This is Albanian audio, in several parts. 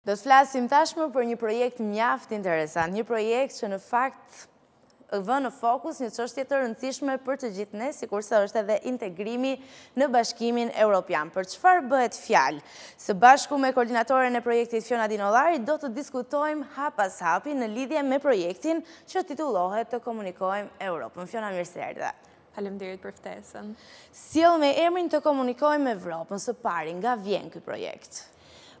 Do të flasim tashmë për një projekt mjaft interesant, një projekt që në fakt vë në fokus një çështje të rëndësishme për të gjithë ne, sikurse është edhe integrimi në Bashkimin Europian. Për çfarë bëhet fjalë? Së bashku me koordinatoren e projektit Fiona Dinollari do të diskutojmë hap pas hapi në lidhje me projektin që titullohet Të komunikojmë Europën. Fiona mirëserdhe. Faleminderit për ftesën. Sjell me emrin Të komunikojmë Evropën, së pari, nga vjen ky projekt?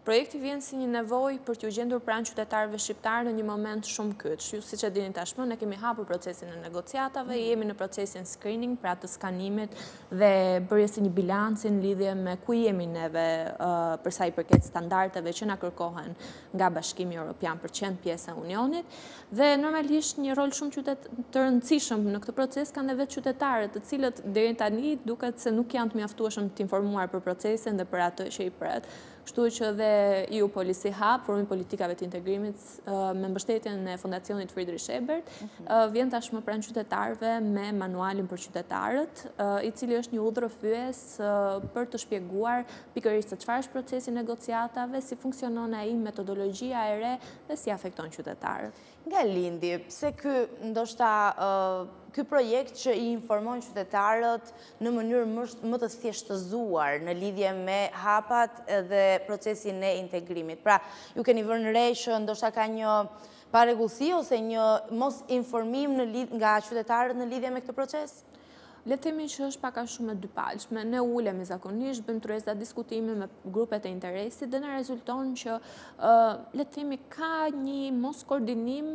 Projekti vjen si një nevojë për t'ju gjendur pranë qytetarëve shqiptarë në një moment shumë kyç. Ju siç e dini tashmë, ne kemi hapur procesin e negociatave, mm. jemi në procesin screening, pra të skanimit dhe bërjes së një bilanci në lidhje me ku jemi neve uh, për sa i përket standardeve që na kërkohen nga Bashkimi Evropian për të qenë pjesë e Unionit. Dhe normalisht një rol shumë të rëndësishëm në këtë proces kanë dhe vetë qytetarët, të cilët deri tani duket se nuk janë të mjaftueshëm të informuar për procesin dhe për atë që i pret. Kështu që dhe EU Policy Hub, Forumi i Politikave të Integrimit, me mbështetjen e Fondacionit Friedrich Ebert, mhm. vjen tashmë pranë qytetarëve me manualin për qytetarët, i cili është një udhërrëfyes për të shpjeguar pikërisht se çfarë është procesi i negociatave, si funksionon ai metodologjia e re dhe si afekton qytetarët. Nga lindi, pse ky, ndoshta, ky projekt që i informon qytetarët në mënyrë më të thjeshtëzuar në lidhje me hapat dhe procesin e integrimit. Pra, ju keni vënë re që ndoshta ka një parregullsi ose një mosinformim nga qytetarët në lidhje me këtë proces? Le të themi që është pak a shumë e dypalëshme. Ne ulemi zakonisht, bëjmë tryeza diskutimi me grupet e interesit dhe na rezulton që le të themi ka një moskoordinim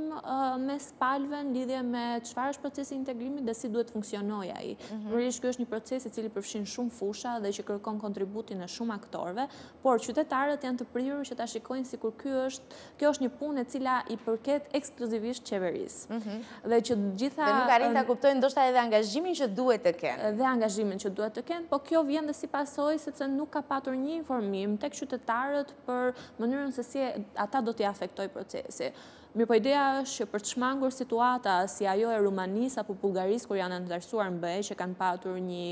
mes palëve në lidhje me çfarë është procesi i integrimit dhe si duhet të funksionojë ai. Mhm. Sigurisht ky është një proces i cili përfshin shumë fusha dhe që kërkon kontributin e shumë aktorëve, por qytetarët janë të prirur që ta shikojnë sikur ky është Kjo është një punë e cila i përket ekskluzivisht qeverisë. Mhm. Dhe që gjitha... Dhe nuk arrijnë të kuptojnë, ndoshta edhe angazhimin që duhet të kenë. Dhe angazhimin që duhet të kenë, po kjo vjen dhe si pasojë, sepse nuk ka patur një informim tek qytetarët për mënyrën se si ata do t'i afektojë procesi. Mirëpo ideja është që për të shmangur situata si ajo e Rumanisë apo Bullgarisë, kur janë anëtarësuar në BE, që kanë patur një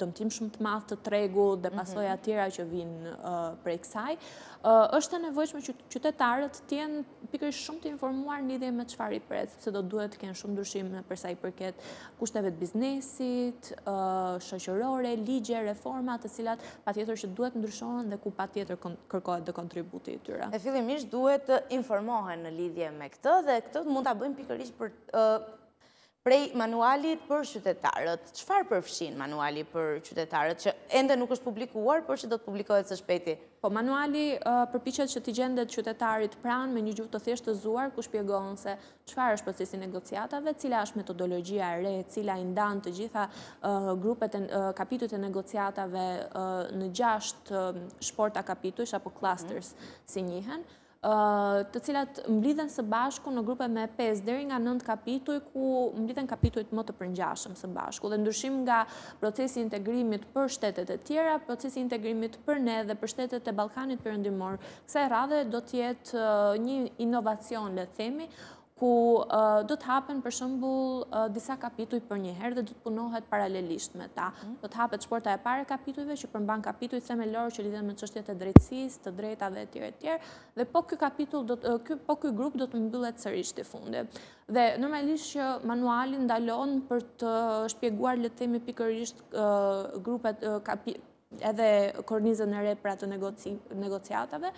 dëmtim shumë të madh te tregu dhe mhm. pasoja tjera që vijnë prej kësaj, Është e nevojshme që qytetarët të jenë pikërisht shumë të informuar në lidhje me çfarë i pret, sepse do duhet të kenë shumë ndryshime për sa i përket kushteve të biznesit, shoqërore, ligje, reforma, të cilat patjetër që duhet të ndryshohen dhe ku patjetër kërkohet dhe kontributi i tyre. E fillimisht duhet të informohen në lidhje me këtë dhe këtë mund ta bëjnë pikërisht për Prej manualit për qytetarët, çfarë përfshin manuali për qytetarët që ende nuk është publikuar, por që do të publikohet së shpejti? Po, manuali përpiqet që t'i gjendet qytetarit pranë me një gjuhë të thjeshtë të zgjuar ku shpjegohen se çfarë është procesi i negociatave, cila është metodologjia e re, cila i ndan të gjitha grupet, kapitujt e negociatave në gjashtë shporta kapitujsh apo clusters si njihen. të cilat mblidhen së bashku në grupe me 5 deri nga 9 kapituj, ku mblidhen kapitujt më të përngjashëm së bashku. Dhe ndryshim nga procesi i integrimit për shtetet e tjera, procesi i integrimit për ne dhe për shtetet e Ballkanit Perëndimor, kësaj radhe do të jetë një inovacion, le të themi, ku do të hapen për shembull disa kapituj përnjëherë dhe do të punohet paralelisht me ta. Mhm. Do të hapet shporta e parë e kapitujve që përmban kapituj themelorë që lidhen me çështjet e drejtësisë, të drejta dhe të tjera të tjera. Dhe po ky kapitull do të ky po ky grup do të mbyllet sërish te fundi. Dhe normalisht që manuali ndalon për të shpjeguar le të themi pikërisht grupet edhe kornizën e re pra të negociatave,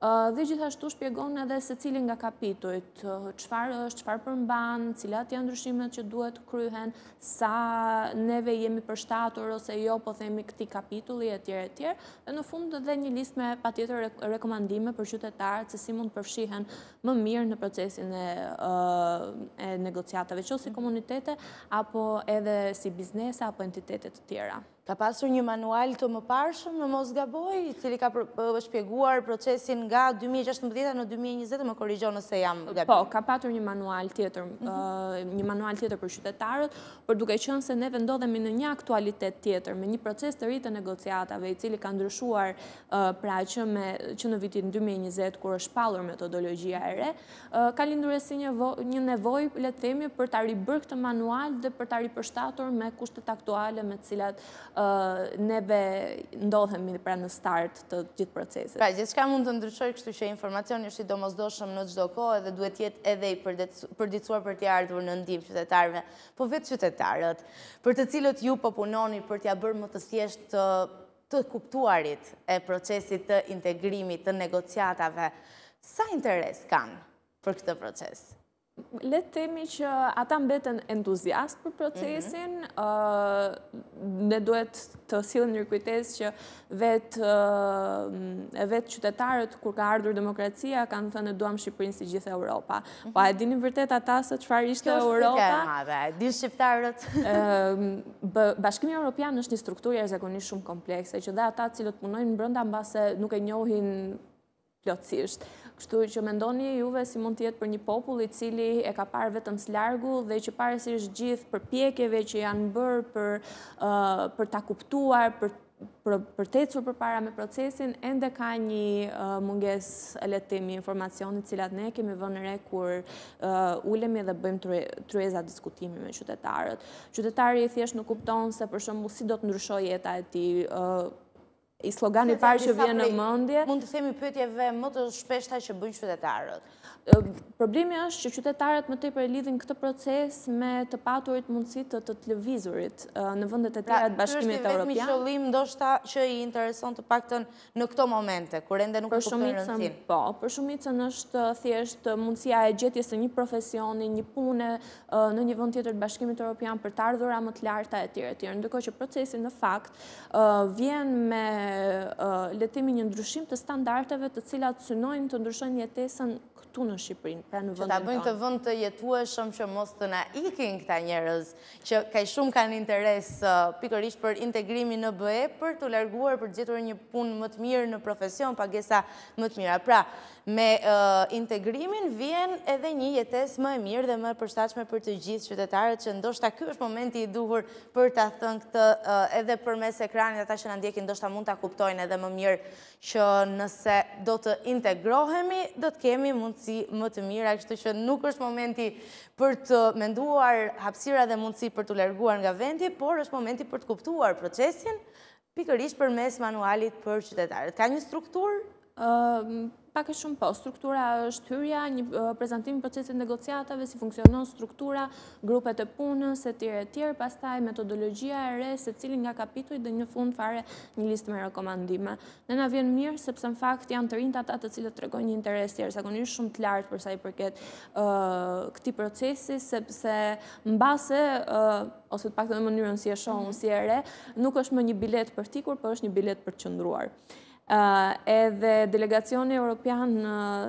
Dhe gjithashtu shpjegon edhe secilin nga kapitujt, çfarë është, çfarë përmban, cilat janë ndryshimet që duhet të kryhen, sa neve jemi përshtatur ose jo, po themi këtij kapitulli e tjera e tjera, dhe në fund dhe një listë me patjetër rekomandime për qytetarët se si mund të përfshihen më mirë në procesin e negociatave, qoftë si komunitete, apo edhe si biznese, apo entitete të tjera. Ka pasur një manual të mëparshëm, në mos gaboj, i cili ka shpjeguar procesin nga 2016 në 2020, më korrigjoni nëse jam gabim. Po, ka patur një manual tjetër, mhm. një manual tjetër për qytetarët, por duke qenë se ne vendndodhemi në një aktualitet tjetër, me një proces të ri të negociatave, i cili ka ndryshuar pra që me, që në vitin 2020 kur është shpallur metodologjia e re, Ka lindur dhe si një një nevojë, le të themi, për ta ribërë këtë manual dhe për ta ripërshtatur me kushtet aktuale me të cilat neve ndodhemi pra në start të gjithë procesit. Pra, gjithçka mund të ndryshojë, kështu që informacioni është i domosdoshëm në çdo kohë dhe duhet të jetë edhe i përditësuar për t'i ardhur në ndihmë qytetarëve. Po vetë qytetarët, për të cilët ju po punoni për t'ia bërë më të thjeshtë të të kuptuarit e procesit të integrimit të negociatave, sa interes kanë për këtë proces? Le të themi që ata mbeten entuziastë për procesin, mhm. ne duhet të sjellim në kujtesë që vetë vetë qytetarët, kur ka ardhur demokracia, kanë thënë e duam Shqipërinë si gjithë Europa. Po e dini vërtet ata se çfarë ishte Europa? Kjo është e madhe, e dinë shqiptarët. Bashkimi Europian është një strukturë jashtëzakonisht shumë komplekse, që dhe ata të cilët punojnë brenda mbase nuk e njohin plotësisht. Kështu që mendoni juve si mund të jetë për një popull i cili e ka parë vetëm së largu dhe që pavarësisht gjithë përpjekjeve që janë bërë për për ta kuptuar, për për të ecur përpara me procesin, ende ka një mungesë le të themi informacioni të cilat ne kemi vënë re kur ulemi dhe bëjmë tryeza diskutimi me qytetarët. Qytetari i thjeshtë nuk kupton se për shembull si do të ndryshojë jeta e tij, i slogani i parë që vjen në mendje. Mund të themi pyetjeve më të shpeshta që bëjnë qytetarët. Problemi është që qytetarët më tepër e lidhin këtë proces me të paturit mundësi të të lëvizurit në vendet e tjera të Bashkimit Europian. Pra, është i vetëmi qëllim ndoshta që i intereson të paktën në këto momente, kur ende nuk kuptojnë rëndësinë. Po, për shumicën është thjesht mundësia e gjetjes së një profesioni, një pune, në një vend tjetër të Bashkimit Europian për të ardhura më të larta etj etj. Ndërkohë që procesi në fakt vjen me le të themi një ndryshim të standardeve të cilat synojnë të ndryshojnë jetesën këtu në Shqipëri, pra në vendin tonë. Që ta bëjnë këtë vend të jetueshëm, që mos të na ikin këta njerëz që kaq shumë kanë interes pikërisht për integrimin në BE për t'u larguar për të gjetur një punë më të mirë, një profesion, pagesa më të mira. Pra, Me integrimin vjen edhe një jetesë më e mirë dhe më e përshtatshme për të gjithë qytetarët që ndoshta ky është momenti i duhur për ta thënë këtë edhe përmes ekranit ata që na ndjekin ndoshta mund ta kuptojnë edhe më mirë që nëse do të integrohemi do të kemi mundësi më të mira kështu që nuk është momenti për të menduar hapësira dhe mundësi për t'u larguar nga vendi por është momenti për të kuptuar procesin Pikërisht përmes manualit për qytetarët. Ka një strukturë? Pak e shumë po. Struktura është hyrja, një prezantim i procesit negociatave, si funksionon struktura, grupet e punës, e tjerë, e tjerë, pastaj metodologia e re, secili nga kapitujt dhe në fund fare një listë me rekomandime. Ne na vjen mirë, sepse në fakt janë të rinjtë ata të cilët tregojnë një interes jashtëzakonisht shumë të lartë për sa i përket këtij procesi, sepse mbase ose të paktën në mënyrën si e shoh unë mhm. si e re, nuk është më një biletë për të ikur, por është një biletë për të qëndruar. Edhe delegacioni europian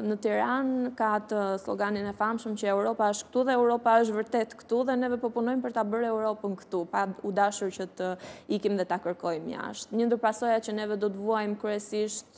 në Tiranë ka atë sloganin e famshëm që Europa është këtu dhe Europa është vërtet këtu dhe neve po punojmë për ta bërë Europën këtu, pa u dashur që të ikim dhe ta kërkojmë jashtë. Një ndër pasojat që neve do të vuajmë kryesisht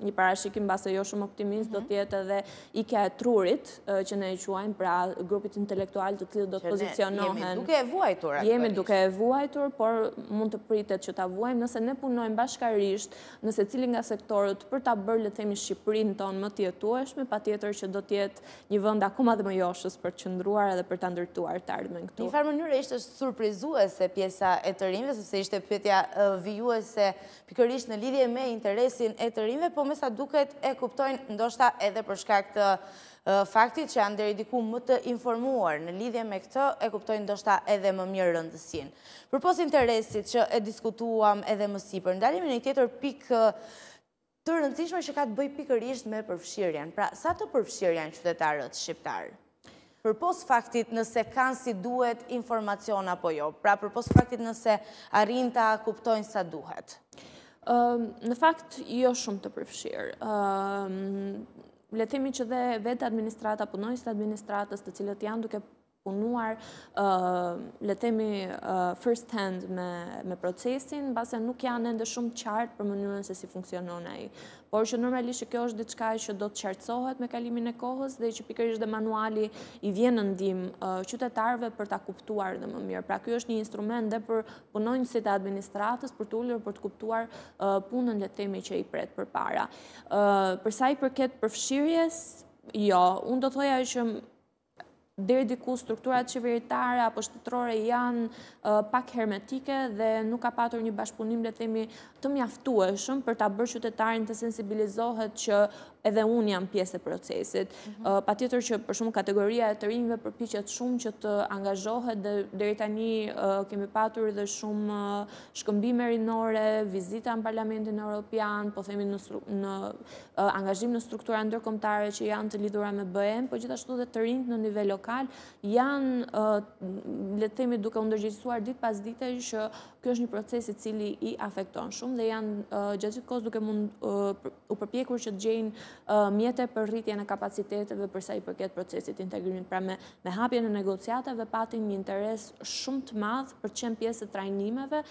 Një parashikim mbase jo shumë optimist do mhm. të jetë edhe ikja e trurit që ne e quajmë pra grupit intelektual të cilët do të pozicionohen. Jemi duke e vuajtur. Jemi duke e vuajtur, por mund të pritet që ta vuajmë nëse ne punojmë bashkarisht në secilin nga sektorët për ta bërë le të themi Shqipërinë tonë më të jetueshme, patjetër që do të jetë një vend akoma dhe më joshës për të qëndruar edhe për ta ndërtuar të ardhmen këtu. Në njëfarë mënyre ishte surprizuese pjesa e të rinjve sepse ishte pyetja vijuese pikërisht në lidhje me interesin e të rinjve, po me sa duket e kuptojnë ndoshta edhe për shkak të faktit që janë deri diku më të informuar në lidhje me këtë, e kuptojnë ndoshta edhe më mirë rëndësinë. Përpos interesit që e diskutuam edhe më sipër, ndalemi në një tjetër pikë të rëndësishme që ka të bëjë pikërisht me përfshirjen. Pra, sa të përfshirë janë qytetarët shqiptarë? përpos faktit nëse kanë si duhet informacion apo jo, pra përpos faktit nëse arrijnë ta kuptojnë sa duhet. Në fakt, jo shumë të përfshirë. Le të themi që dhe vetë administrata, punonjësit e administratës të cilët janë duke punuar, le themi first hand me procesin, mbase nuk janë ende shumë qartë për mënyrën se si funksionon ai. por që normalisht që kjo është diçka që do të qartësohet me kalimin e kohës dhe që pikërisht dhe manuali i vjen në ndihmë qytetarëve për ta kuptuar dhe më mirë. Pra ky është një instrument dhe për punonjësit e administratës për t'u ulur për të kuptuar punën le themi që i pret përpara. Përsa i përket përfshirjes, jo, unë do të thoja që deri diku strukturat qeveritare apo shtetërore janë pak hermetike dhe nuk ka patur një bashkëpunim le të themi të mjaftueshëm për ta bërë qytetarin të sensibilizohet që edhe unë jam pjesë e procesit. Mhm. Patjetër që për shembull kategoria e të rinjve përpiqet shumë që të angazhohet dhe deri tani kemi patur edhe shumë shkëmbime rinore, vizita në Parlamentin Europian, po themi në në angazhim në struktura ndërkombëtare që janë të lidhura me BE-në, po gjithashtu dhe të rinjtë në nivel lokal, janë, le të themi, duke u ndërgjegjësuar ditë pas dite që kjo është një proces i cili i afekton shumë dhe janë gjatë gjithë kohës duke mund u përpjekur që të gjejnë mjete për rritjen e kapaciteteve për sa i përket procesit të integrimit. Pra me, me hapjen e negociatave patëm një interes shumë të madh për të qenë pjesë e trajnimeve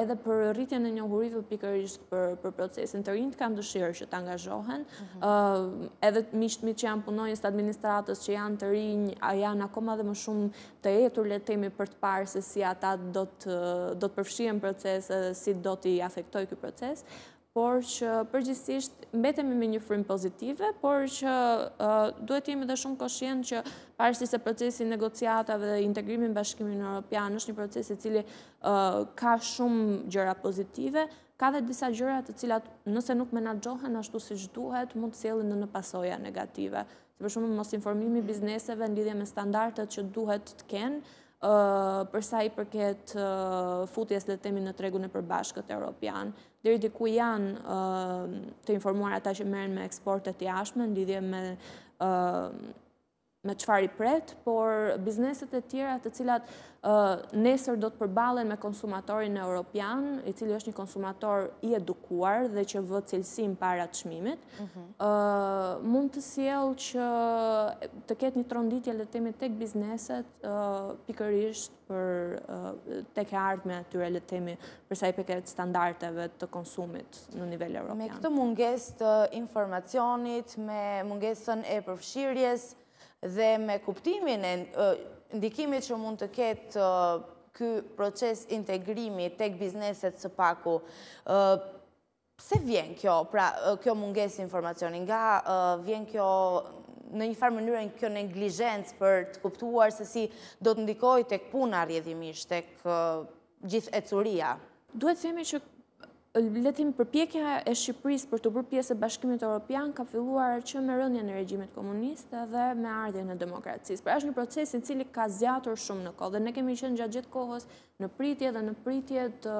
edhe për rritjen e njohurive pikërisht për për procesin. Të rinjtë kanë dëshirë që të angazhohen, mhm. edhe miqtë e mi që janë punonjës të administratës që janë të rinj, a janë akoma dhe më shumë të etur le themi për të parë se si ata do të do të përfshihen në proces edhe si do t'i afektojë ky proces. por që përgjithësisht mbetemi me një frymë pozitive, por që duhet të jemi dhe shumë koshientë që pavarësisht se procesi i negociatave dhe integrimi në Bashkimin Europian është një proces e cili ka shumë gjëra pozitive, ka dhe disa gjëra të cilat nëse nuk menaxhohen ashtu siç duhet, mund të sjellin dhe pasoja negative. Si për shembull mosinformimi i bizneseve në lidhje me standardet që duhet të kenë, përsa i përket futjes le të themi në tregun e përbashkët europian. Deri diku janë të informuar ata që merren me eksportet e jashtme në lidhje me me çfarë i pret, por bizneset e tjera të cilat nesër do të përballen me konsumatorin europian, i cili është një konsumator i edukuar dhe që vë cilësinë para çmimit, mhm. mund të sjellë që të ketë një tronditje le të themi tek bizneset pikërisht për tek e ardhmja e tyre, le të themi, përsa i përket standardeve të konsumit në nivel europian. Me këtë mungesë të informacionit, me mungesën e përfshirjes dhe me kuptimin e ndikimit që mund të ketë ky proces integrimi tek bizneset së paku, Pse vjen kjo, pra, kjo mungesë informacioni? Nga vjen kjo, në njëfarë mënyre, kjo neglizhencë për të kuptuar se si do të ndikojë tek puna rrjedhimisht, tek gjithë ecuria? Duhet të themi që, le të themi, përpjekja e Shqipërisë për t'u bërë pjesë e Bashkimit Europian ka filluar që me rënien e regjimit komunist dhe me ardhjen e demokracisë. Pra, është një proces i cili ka zgjatur shumë në kohë dhe ne kemi qenë gjatë gjithë kohës në pritje dhe në pritje të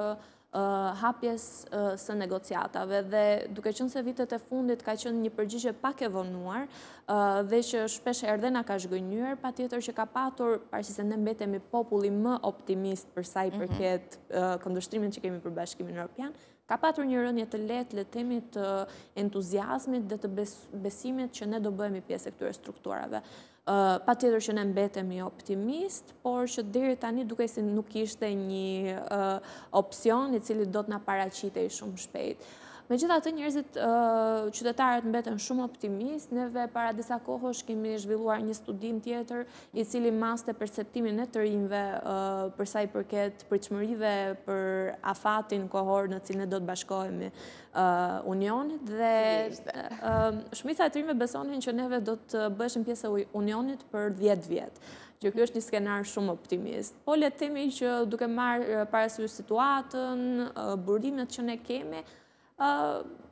hapjes së negociatave dhe duke qenë se vitet e fundit ka qenë një përgjigje pak e vonuar dhe që shpeshherë dhe na ka zhgënjyer, patjetër që ka patur, pavarësisht se ne mbetemi populli më optimist përsa i mhm. përket këndvështrimin që kemi për Bashkimin Europian, ka patur një rënie të lehtë le të themi të entuziazmit dhe të besimit që ne do bëhemi pjesë e këtyre strukturave. Patjetër që ne mbetemi optimistë, por që deri tani dukej si nuk ishte një opsion i cili do të na paraqitej shumë shpejt. Megjithatë njerëzit qytetarët mbeten shumë optimistë, neve para disa kohësh kemi zhvilluar një studim tjetër i cili maste perceptimin e të rinjve për sa i përket pritshmërive për afatin kohor në cilin ne do të bashkohemi unionit dhe shumica e të rinjve besonin që neve do të bëheshim pjesë e unionit për 10 vjet, që ky është një skenar shumë optimist. Po le të themi që duke marrë parasysh situatën, burimet që ne kemi,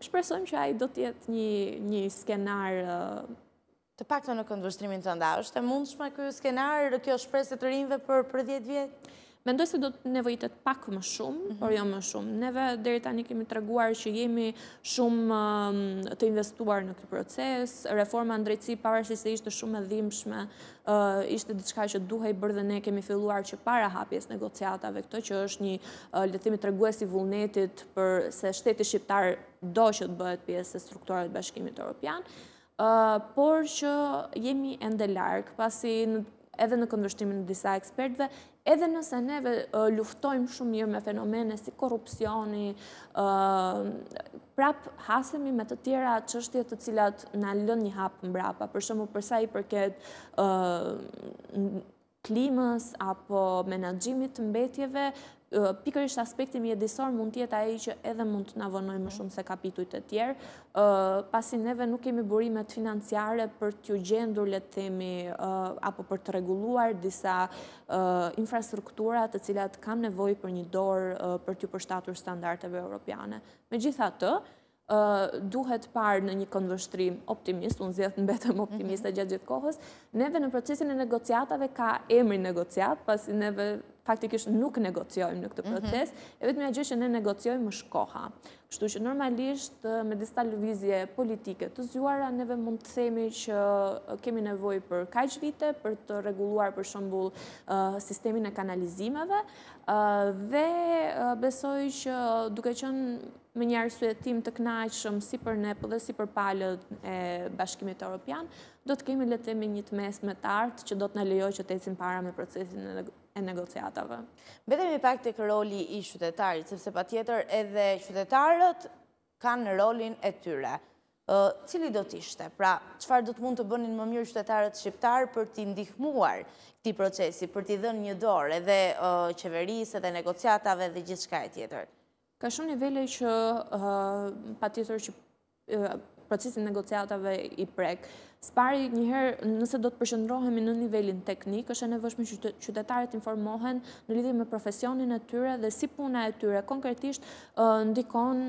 shpresojmë që ai do të jetë një skenar Të paktën në këndvështrimin tënd, a është e mundshme ky skenar, kjo shpresë e të rinjve për 10 vjet? Mendoj se do të nevojitet pak më shumë, mhm. por jo më shumë. Neve deri tani kemi treguar që jemi shumë um, të investuar në këtë proces. Reforma në drejtësi pavarësisht se ishte shumë e dhimbshme, uh, ishte diçka që duhej bërë dhe ne kemi filluar që para hapjes negociatave këto që është një uh, le të themi tregues i vullnetit për se shteti shqiptar do që të bëhet pjesë e strukturave të Bashkimit Evropian. por që jemi ende larg, pasi edhe në këndvështrimin e disa ekspertëve, edhe nëse neve luftojmë shumë mirë me fenomene si korrupsioni, prap hasemi me të tjera çështje të cilat na lënë një hap mbrapa, për shembull përsa i përket klimës apo menaxhimit të mbetjeve, pikërisht aspekti mjedisor mund të jetë ai që edhe mund të na vonojë më shumë se kapitujt e tjerë, pasi neve nuk kemi burimet financiare për t'iu gjendur le të themi apo për të rregulluar disa infrastruktura të cilat kanë nevojë për një dorë për t'iu përshtatur standardeve europiane. Megjithatë, duhet parë në një këndvështrim optimist, unë zgjedh të mbetem mhm. optimiste gjatë gjithë kohës, neve në procesin e negociatave ka emri negociatë, pasi neve faktikisht nuk negociojmë në këtë mhm. proces, e vetmja gjë që ne negociojmë është koha. Kështu që normalisht me disa lëvizje politike të zgjuara, neve mund të themi që kemi nevojë për kaq vite, për të rregulluar për shembull sistemin e kanalizimeve, dhe besoj që duke qenë me një arsyetim të kënaqshëm si për ne, po dhe si për palën e Bashkimit Europian, do të kemi le të themi një të mesme të artë që do të na lejojë që të ecim para me procesin e negociatave. Mbetemi pak tek roli i qytetarit, sepse patjetër edhe qytetarët kanë rolin e tyre. Cili do të ishte? Pra, çfarë do të mund të bënin më mirë qytetarët shqiptarë për t'i ndihmuar këtij procesi, për t'i dhënë një dorë edhe qeverisë, edhe negociatave dhe gjithçka e tjetër? Ka shumë nivele që patjetër që procesi i negociatave i prek. Së pari njëherë, nëse do të përqendrohemi në nivelin teknik, është e nevojshme që qytetarët të informohen në lidhje me profesionin e tyre dhe si puna e tyre konkretisht ndikon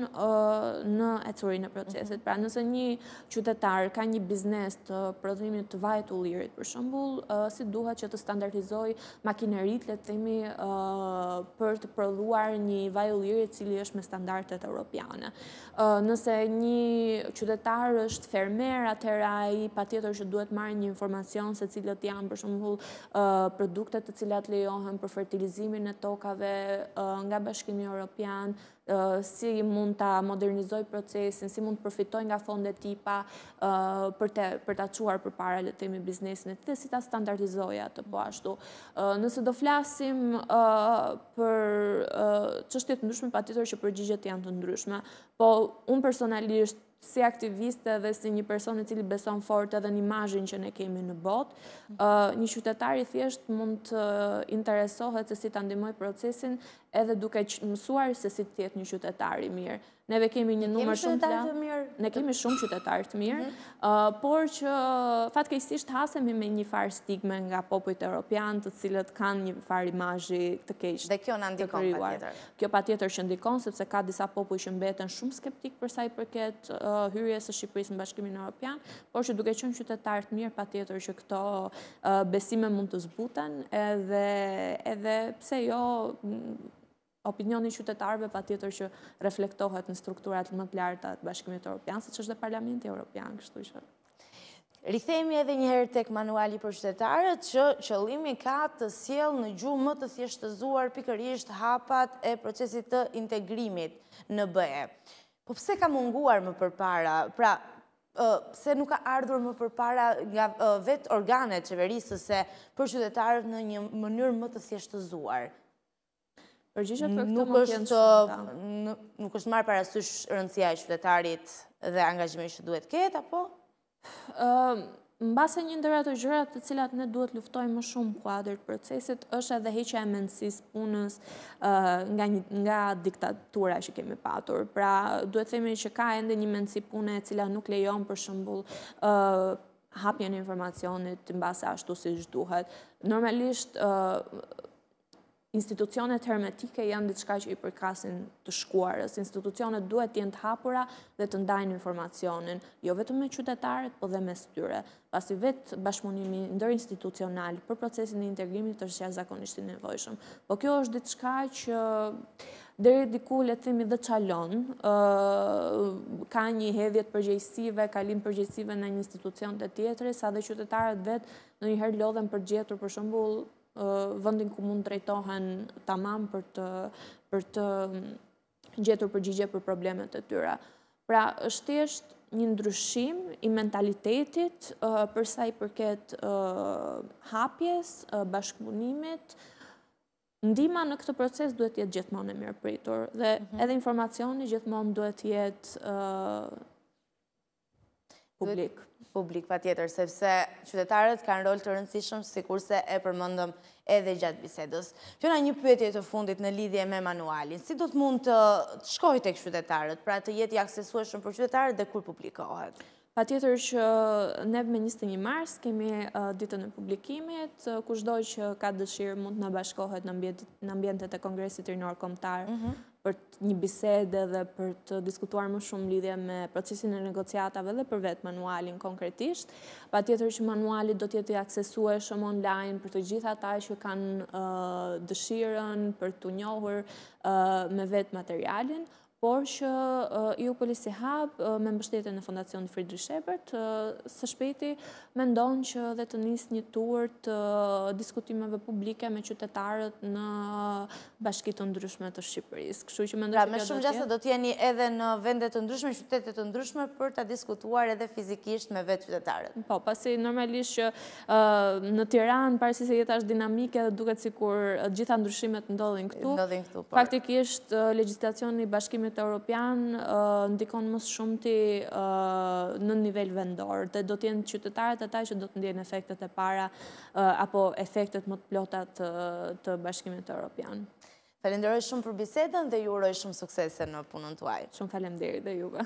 në ecurinë e procesit. Mhm. Pra nëse një qytetar ka një biznes të prodhimit të vajit të ullirit, për shembull, si duhet që të standardizojë makineritë, le të themi, për të prodhuar një vaj ulliri i cili është me standardet europiane. Nëse një qytetar është fermer, atëherë ai patjetër që duhet të marrë një informacion se cilat janë për shembull produktet të cilat lejohen për fertilizimin e tokave nga Bashkimi Europian, si mund ta modernizojë procesin, si mund të përfitojë nga fondet IPA për të për ta çuar përpara le të themi biznesin e tij, si ta standardizojë atë po ashtu. Nëse do flasim për çështje të ndryshme, patjetër që përgjigjet janë të ndryshme, po unë personalisht si aktiviste dhe si një person i cili beson fort edhe në imazhin që ne kemi në botë, një qytetar i thjeshtë mund të interesohet se si ta ndihmojë procesin edhe duke mësuar se si të jetë një qytetar i mirë. Neve kemi një numër shumë të lartë. Ne kemi shumë qytetarë të mirë, mhm. por që fatkeqësisht hasemi me një farë stigme nga popujt europianë, të cilët kanë një farë imazhi të keq. Dhe kjo na ndikon patjetër. Kjo patjetër që ndikon, sepse ka disa popuj që mbeten shumë skeptikë për sa i përket hyrjes së Shqipërisë në Bashkimin Europian, por që duke qenë qytetarë të mirë, patjetër që këto besime mund të zbuten, edhe edhe pse jo opinioni i qytetarëve patjetër që reflektohet në strukturat më të larta të Bashkimit Europian, siç është dhe Parlamenti Europian, kështu që Rikthehemi edhe njëherë tek manuali për qytetarët që qëllim ka të sjellë në gjuhë më të thjeshtëzuar pikërisht hapat e procesit të integrimit në BE. Po pse ka munguar më përpara? Pra, pse nuk ka ardhur më përpara nga vetë organet qeverisëse për qytetarët në një mënyrë më të thjeshtëzuar? Përgjigjet për këtë mund të jenë shumë të... Nuk është marrë parasysh rëndësia e qytetarit dhe angazhimi që duhet të ketë, apo? Mbase një ndër ato gjërat të cilat ne duhet të luftojmë më shumë në kuadër të procesit, është edhe heqja e mendësisë së punës nga diktatura që kemi patur. Pra, duhet të themi që ka ende një mendësi pune e cila nuk lejon për shembull hapjen e informacionit mbase ashtu siç duhet. Normalisht, institucionet hermetike janë diçka që i përkasin të shkuarës. Institucionet duhet të jenë të hapura dhe të ndajnë informacionin, jo vetëm me qytetarët, po dhe mes tyre. Pasi vetë bashkëpunimi ndërinstitucional për procesin e integrimit është jashtëzakonisht i nevojshëm. Po kjo është diçka që deri diku le të themi dhe çalon, ka një hedhje të përgjegjësive, kalim përgjegjësive nga një institucion te tjetri, sa dhe qytetarët vetë ndonjëherë lodhen për të gjetur për shembull vendin ku mund të drejtohen tamam për të për të gjetur përgjigje për problemet e tyre. Pra, është thjesht një ndryshim i mentalitetit përsa i përket hapjes, bashkëpunimit, ndihma në këtë proces duhet të jetë gjithmonë e mirëpritur dhe mhm. edhe informacioni gjithmonë duhet të jetë publik. Publik, patjetër, sepse qytetarët kanë rol të rëndësishëm, sikurse e përmendëm edhe gjatë bisedës. Fjona, një pyetje të fundit në lidhje me manualin, si do të mund të shkojë tek qytetarët, pra të jetë i aksesueshëm për qytetarët dhe kur publikohet? Patjetër që ne më 21 mars kemi ditën e publikimit, kushdo që ka dëshirë mund të na bashkohet në ambientet e Kongresit Rinor Kombëtar mhm. për një bisedë dhe për të diskutuar më shumë në lidhje me procesin e negociatave dhe për vetë manualin konkretisht. Patjetër që manuali do të jetë i aksesueshëm online për të gjithë ata që kanë dëshirën për t'u njohur me vetë materialin, por që EU Policy Hub me mbështetjen e Fondacionit Friedrich Ebert, së shpejti mendon që dhe të nisë një tur të diskutimeve publike me qytetarët në bashki të ndryshme të Shqipërisë. Kështu që mendoj pra, se kjo do të jetë. Pra, me shumë gjasa do të jeni edhe në vende të ndryshme, qytete të ndryshme për ta diskutuar edhe fizikisht me vetë qytetarët. Po, pasi normalisht që në Tiranë, për arsye se jeta është dinamike dhe duket sikur gjitha ndryshimet ndodhin këtu. Ndodhin këtu, po. Praktikisht legjislacioni i Bashkimit Evropian ndikon më së shumti në nivel vendor dhe do të jenë qytetarët ata që do të ndiejnë efektet e para apo efektet më të plota të Bashkimit Europian. Faleminderit shumë për bisedën dhe ju uroj shumë suksese në punën tuaj. Shumë faleminderit dhe juve.